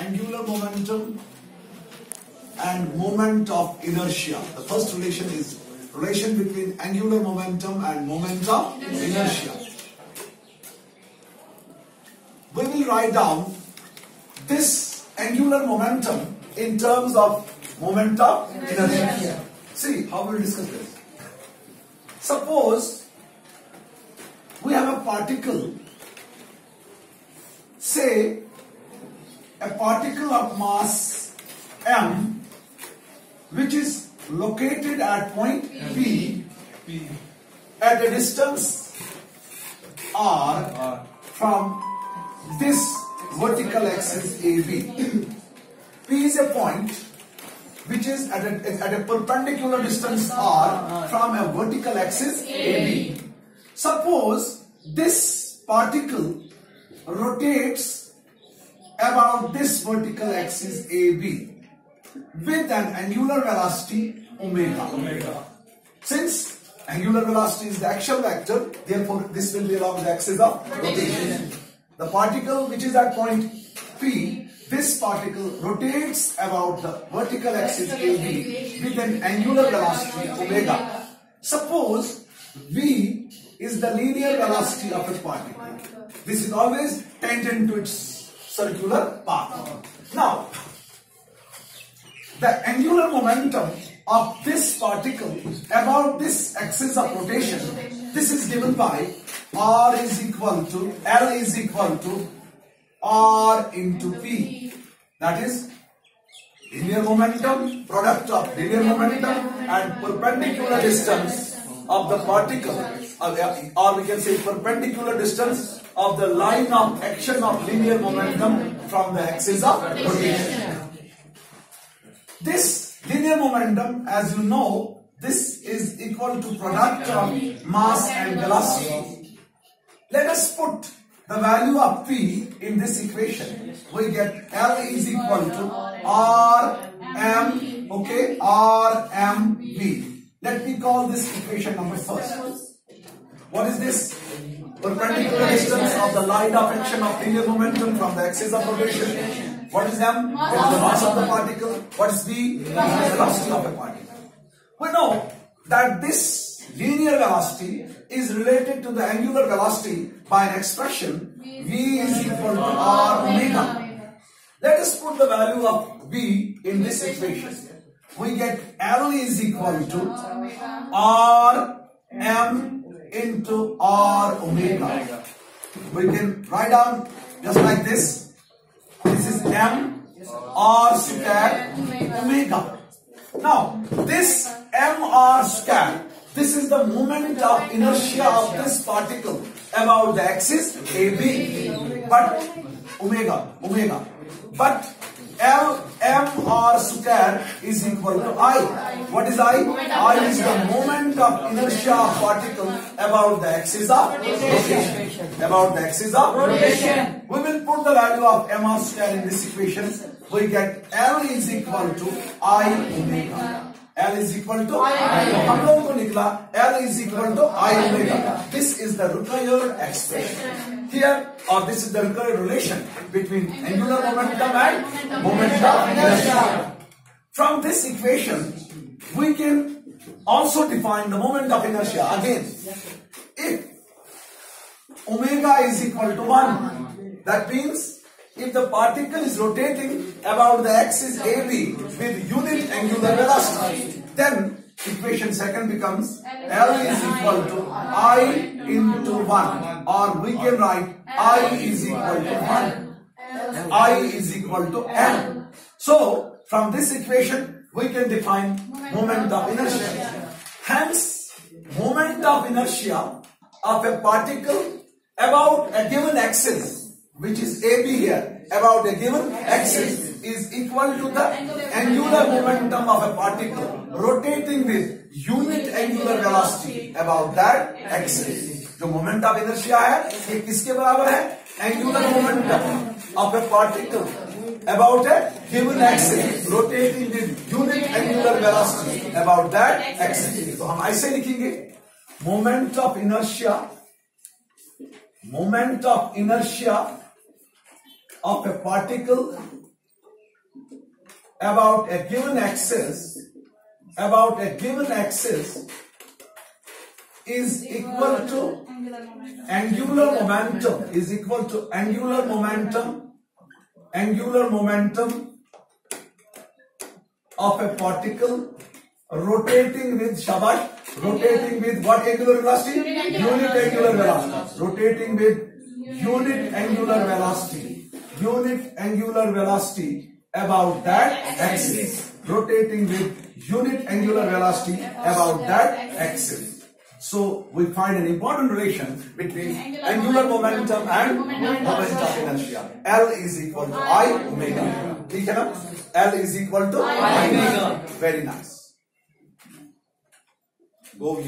angular momentum and moment of inertia. The first relation is relation between angular momentum and moment of inertia. We will write down this angular momentum in terms of moment of inertia. See how we will discuss this. Suppose we have a particle, say a particle of mass m which is located at point P at a distance r from this vertical axis AB. P is a point which is at a, at a perpendicular distance r from a vertical axis AB. Suppose this particle rotates about this vertical axis AB with an angular velocity omega. omega. Since angular velocity is the axial vector, therefore this will be along the axis of rotation. The particle which is at point P, this particle rotates about the vertical axis AB with an angular velocity omega. Suppose V is the linear velocity of a particle. This is always tangent to its circular path. Now, the angular momentum of this particle about this axis of rotation, this is given by R is equal to, L is equal to R into P. That is linear momentum, product of linear momentum and perpendicular distance of the particle or we can say perpendicular distance of the line of action of linear momentum from the axis of rotation. This linear momentum, as you know, this is equal to product of mass and velocity. Let us put the value of P in this equation. We get L is equal to R M, okay, R M V. Let me call this equation number first. What is this? Perpendicular distance of the line of action of linear momentum from the axis of rotation. What is m? What is the mass of the particle? What is v? The velocity of the particle. We know that this linear velocity is related to the angular velocity by an expression v is equal to r omega. Let us put the value of v in this equation. We get L is equal to r m into r omega. We can write down just like this this is m r square omega. Now, this m r square, this is the moment of inertia of this particle about the axis AB. But omega, omega. But L M R square is equal to I. What is I? I is the moment of inertia of particle about the axis of rotation. About the axis of rotation. We will put the value of M R square in this equation. We get L is equal to I omega. L is equal to I हम लोगों को निकला L is equal to I omega this is the required expression clear और this is the required relation between angular momentum and momentum from this equation we can also define the moment of inertia again if omega is equal to one that means if the particle is rotating about the axis A B with angular velocity, then equation second becomes L is equal to I into 1 or we can write I is equal to 1. I is equal to M. So from this equation we can define moment of inertia. Hence moment of inertia of a particle about a given axis which is AB here, about a given axis is equal to the angular momentum of a particle rotating with unit angular velocity. About that axis. जो moment of inertia है ये किसके बराबर है? Angular momentum of a particle about a given axis rotating unit angular velocity about that axis तो हम ऐसे लिखेंगे. Moment of inertia moment of inertia of a particle about a given axis about a given axis is equal to angular momentum is equal to angular momentum angular momentum of a particle rotating with shabash rotating with what angular velocity? Unit angular velocity. Rotating with unit angular velocity. Unit angular velocity about that axis rotating with unit angular velocity about that axis so we find an important relation between Angular angular momentum momentum and momentum moment of inertia. L is equal to I omega. ठीक है ना? L is equal to I I omega. omega. Very nice. Go here.